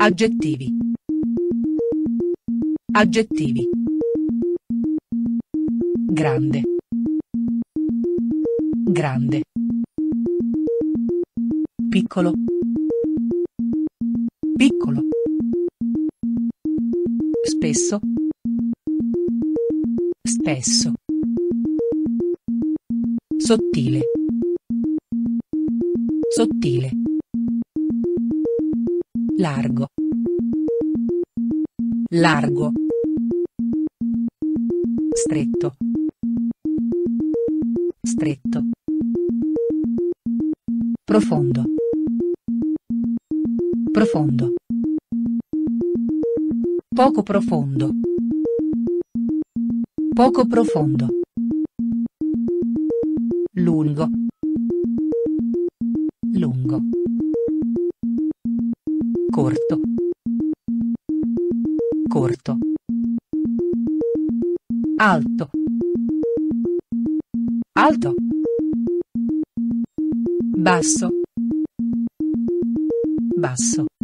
Aggettivi. Aggettivi. Grande. Grande. Piccolo. Piccolo. Spesso. Spesso. Sottile. Sottile. Largo. Largo. Stretto. Stretto. Profondo. Profondo. Poco profondo. Poco profondo. Lungo. Lungo. Corto. Corto. Alto. Alto. Basso. Basso.